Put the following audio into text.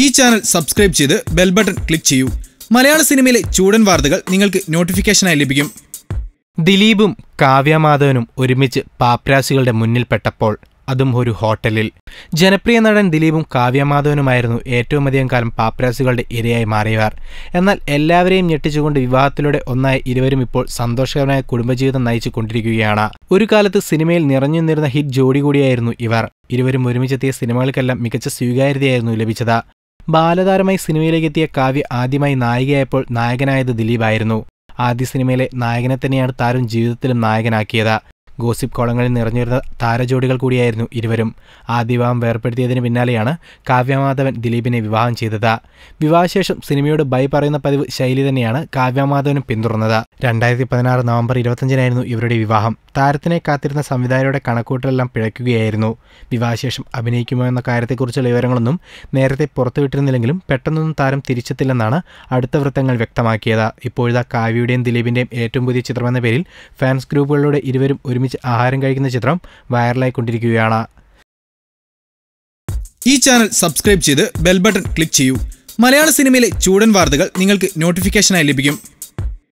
ഈ channel subscribe ചെയ്ത് bell button click ചെയ്യൂ. മലയാള സിനിമയിലെ ചൂടൻ വാർത്തകൾ നിങ്ങൾക്ക് നോട്ടിഫിക്കേഷനായി ലഭിക്കും. ദിലീപും കാവ്യമാധവനും ഒരുമിച്ച് പാപ്രാസികളുടെ മുന്നിൽപ്പെട്ടപ്പോൾ അതും ഒരു ഹോട്ടലിൽ. ജനപ്രിയ നടൻ ദിലീപും കാവ്യമാധവനുമായിരുന്നു ഏറ്റവും അധികം കാലം പാപ്രാസികളുടെ ഇരയായി മാറിയവർ. എന്നാൽ എല്ലാവരെയും ഞെട്ടിച്ചുകൊണ്ട് വിവാഹത്തിലൂടെ ഒന്നായ ഇരുവരും ഇപ്പോൾ സന്തോഷകരമായ കുടുംബജീവിതം നയിച്ചു കൊണ്ടിരിക്കുകയാണ് ഒരു കാലത്ത് സിനിമയിൽ നിറഞ്ഞു നിന്നിരുന്ന ഹിറ്റ് ജോഡി കൂടിയായിരുന്നു ഇവർ. ഇരുവരും ഒരുമിച്ചെത്തിയ സിനിമകൾക്കെല്ലാം മികച്ച സ്വീകാര്യതയായിരുന്നു ലഭിച്ചത്. ബാലതാരമായി സിനിമയിലേക്ക് എത്തിയ കാവ്യ ആദ്യമായി നായികയായപ്പോൾ നായകനായത് ദിലീപായിരുന്നു. ആദ്യ സിനിമയിലെ നായകനെ തന്നെയാണ് താരം ജീവിതത്തിലും നായകനാക്കിയത്. ഗോസിപ്പ് കോളങ്ങളിൽ നിറഞ്ഞിരുന്ന താരജോഡികൾ കൂടിയായിരുന്നു ഇരുവരും. ആദ്യ വിവാഹം വേർപ്പെടുത്തിയതിന് പിന്നാലെയാണ് കാവ്യമാധവൻ ദിലീപിനെ വിവാഹം ചെയ്തത്. വിവാഹശേഷം സിനിമയോട് ബൈ പറയുന്ന പതിവ് ശൈലി തന്നെയാണ് കാവ്യമാധവനും പിന്തുടർന്നത്. രണ്ടായിരത്തി പതിനാറ് നവംബർ ഇരുപത്തഞ്ചിനായിരുന്നു ഇവരുടെ വിവാഹം. താരത്തിനെ കാത്തിരുന്ന സംവിധായകരുടെ കണക്കൂട്ടലെല്ലാം പിഴയ്ക്കുകയായിരുന്നു. വിവാഹശേഷം അഭിനയിക്കുമോ എന്ന കാര്യത്തെക്കുറിച്ചുള്ള വിവരങ്ങളൊന്നും നേരത്തെ പുറത്തുവിട്ടിരുന്നില്ലെങ്കിലും പെട്ടെന്നൊന്നും താരം തിരിച്ചെത്തില്ലെന്നാണ് അടുത്ത വൃത്തങ്ങൾ വ്യക്തമാക്കിയത്. ഇപ്പോഴത്തെ കാവ്യയുടെയും ദിലീപിന്റെയും ഏറ്റവും പുതിയ ചിത്രമെന്ന പേരിൽ ഫാൻസ് ഗ്രൂപ്പുകളിലൂടെ ഇരുവരും ഒരുമിച്ച് ആഹാരം കഴിക്കുന്ന ചിത്രം വൈറലായിക്കൊണ്ടിരിക്കുകയാണ്. ഈ ചാനൽ സബ്സ്ക്രൈബ് ചെയ്ത് ബെൽ ബട്ടൺ ക്ലിക്ക് ചെയ്യൂ. മലയാള സിനിമയിലെ ചൂടൻ വാർത്തകൾ നിങ്ങൾക്ക് നോട്ടിഫിക്കേഷനായി ലഭിക്കും.